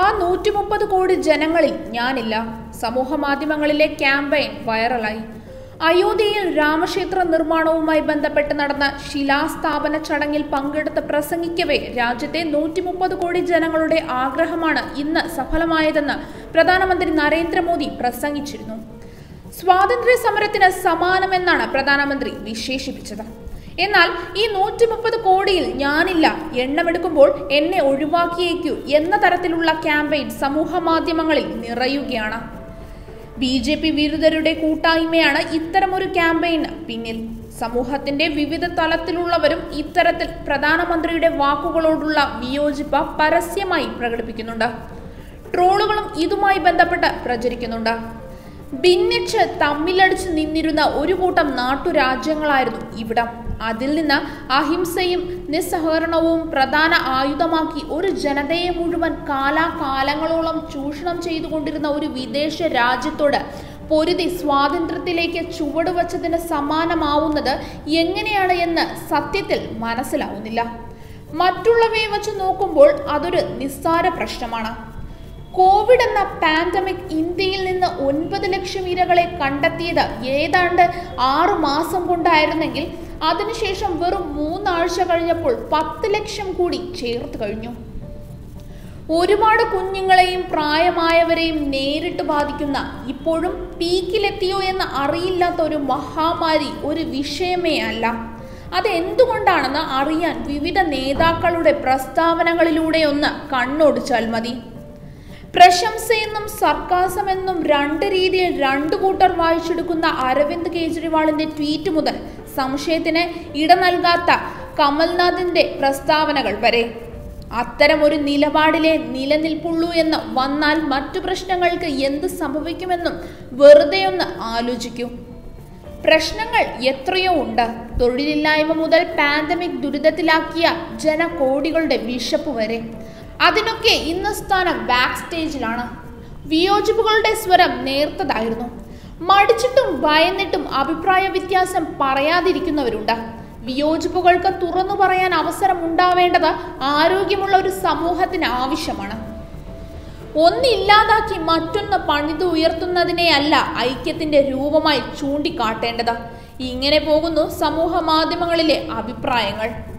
ആ നൂറ്റി മുപ്പത് കോടി ജനങ്ങളിൽ ഞാനില്ല. സമൂഹ മാധ്യമങ്ങളിലെ ക്യാമ്പയിൻ വൈറലായി. അയോധ്യയിൽ രാമക്ഷേത്ര നിർമ്മാണവുമായി ബന്ധപ്പെട്ട് നടന്ന ശിലാസ്ഥാപന ചടങ്ങിൽ പങ്കെടുത്ത് പ്രസംഗിക്കവേ രാജ്യത്തെ നൂറ്റി മുപ്പത് കോടി ജനങ്ങളുടെ ആഗ്രഹമാണ് ഇന്ന് സഫലമായതെന്ന് പ്രധാനമന്ത്രി നരേന്ദ്രമോദി പ്രസംഗിച്ചിരുന്നു. സ്വാതന്ത്ര്യ സമരത്തിന് സമാനമെന്നാണ് പ്രധാനമന്ത്രി വിശേഷിപ്പിച്ചത്. എന്നാൽ ഈ നൂറ്റി മുപ്പത് കോടിയിൽ ഞാനില്ല. എണ്ണമെടുക്കുമ്പോൾ എന്നെ ഒഴിവാക്കിയേക്കൂ എന്ന തരത്തിലുള്ള ക്യാമ്പയിൻ സമൂഹ മാധ്യമങ്ങളിൽ നിറയുകയാണ്. ബി ജെ പി വിരുദ്ധരുടെ കൂട്ടായ്മയാണ് ഇത്തരമൊരു ക്യാമ്പയിന് പിന്നിൽ സമൂഹത്തിന്റെ വിവിധ തലത്തിലുള്ളവരും ഇത്തരത്തിൽ പ്രധാനമന്ത്രിയുടെ വാക്കുകളോടുള്ള വിയോജിപ്പ് പരസ്യമായി പ്രകടിപ്പിക്കുന്നുണ്ട്. ട്രോളുകളും ഇതുമായി ബന്ധപ്പെട്ട് പ്രചരിക്കുന്നുണ്ട്. ഭിന്നിച്ച് തമ്മിലടിച്ച് നിന്നിരുന്ന ഒരു കൂട്ടം നാട്ടുരാജ്യങ്ങളായിരുന്നു ഇവിടം. അതിൽ നിന്ന് അഹിംസയും നിസ്സഹകരണവും പ്രധാന ആയുധമാക്കി ഒരു ജനതയെ മുഴുവൻ കാലാകാലങ്ങളോളം ചൂഷണം ചെയ്തുകൊണ്ടിരുന്ന ഒരു വിദേശ രാജ്യത്തോട് പൊരുതി സ്വാതന്ത്ര്യത്തിലേക്ക് ചുവടുവച്ചതിന് സമാനമാവുന്നത് എങ്ങനെയാണ് എന്ന് സത്യത്തിൽ മനസ്സിലാവുന്നില്ല. മറ്റുള്ളവയെ വച്ച് നോക്കുമ്പോൾ അതൊരു നിസ്സാര പ്രശ്നമാണ്. കോവിഡ് എന്ന പാൻഡമിക് ഇന്ത്യയിൽ നിന്ന് ഒൻപത് ലക്ഷം ഇരകളെ കണ്ടെത്തിയത് ഏതാണ്ട് ആറു മാസം കൊണ്ടായിരുന്നെങ്കിൽ അതിനുശേഷം വെറും മൂന്നാഴ്ച കഴിഞ്ഞപ്പോൾ പത്ത് ലക്ഷം കൂടി ചേർത്ത് കഴിഞ്ഞു. ഒരുപാട് കുഞ്ഞുങ്ങളെയും പ്രായമായവരെയും നേരിട്ട് ബാധിക്കുന്ന ഇപ്പോഴും പീക്കിലെത്തിയോ എന്ന് അറിയില്ലാത്ത ഒരു മഹാമാരി ഒരു വിഷയമേ അല്ല. അതെന്തുകൊണ്ടാണെന്ന് അറിയാൻ വിവിധ നേതാക്കളുടെ പ്രസ്താവനകളിലൂടെ ഒന്ന് കണ്ണോടിച്ചാൽ മതി. പ്രശംസയെന്നും സർക്കാസമെന്നും രണ്ട് രീതിയിൽ രണ്ടു കൂട്ടർ വായിച്ചെടുക്കുന്ന അരവിന്ദ് കെജ്രിവാളിന്റെ ട്വീറ്റ് മുതൽ സംശയത്തിന് ഇട നൽകാത്ത കമൽനാഥിന്റെ പ്രസ്താവനകൾ വരെ. അത്തരമൊരു നിലപാടിലെ നിലനിൽപ്പുള്ളൂ എന്ന് വന്നാൽ മറ്റു പ്രശ്നങ്ങൾക്ക് എന്ത് സംഭവിക്കുമെന്നും വെറുതെയൊന്ന് ആലോചിക്കൂ. പ്രശ്നങ്ങൾ എത്രയോ ഉണ്ട്. തൊഴിലില്ലായ്മ മുതൽ പാൻഡമിക് ദുരിതത്തിലാക്കിയ ജനകോടികളുടെ വിശപ്പ് വരെ. അതിനൊക്കെ ഇന്ന് സ്ഥാനം ബാക്ക് സ്റ്റേജിലാണ് വിയോജിപ്പുകളുടെ സ്വരം നേർത്തതായിരുന്നു. മടിച്ചിട്ടും ഭയന്നിട്ടും അഭിപ്രായ വ്യത്യാസം പറയാതിരിക്കുന്നവരുണ്ട്. വിയോജിപ്പുകൾക്ക് തുറന്നു പറയാൻ അവസരം ഉണ്ടാവേണ്ടത് ആരോഗ്യമുള്ള ഒരു സമൂഹത്തിന് ആവശ്യമാണ്. ഒന്നില്ലാതാക്കി മറ്റൊന്ന് പണിത് ഉയർത്തുന്നതിനെയല്ല ഐക്യത്തിന്റെ രൂപമായി ചൂണ്ടിക്കാട്ടേണ്ടത്. ഇങ്ങനെ പോകുന്നു സമൂഹ മാധ്യമങ്ങളിലെ അഭിപ്രായങ്ങൾ.